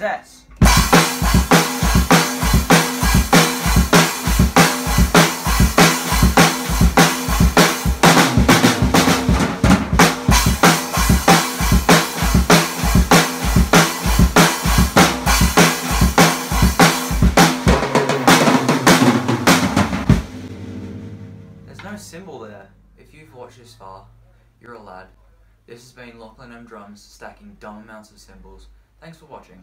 Success. There's no cymbal there. If you've watched this far, you're a lad. This has been Lachlan M Drums stacking dumb amounts of cymbals. Thanks for watching.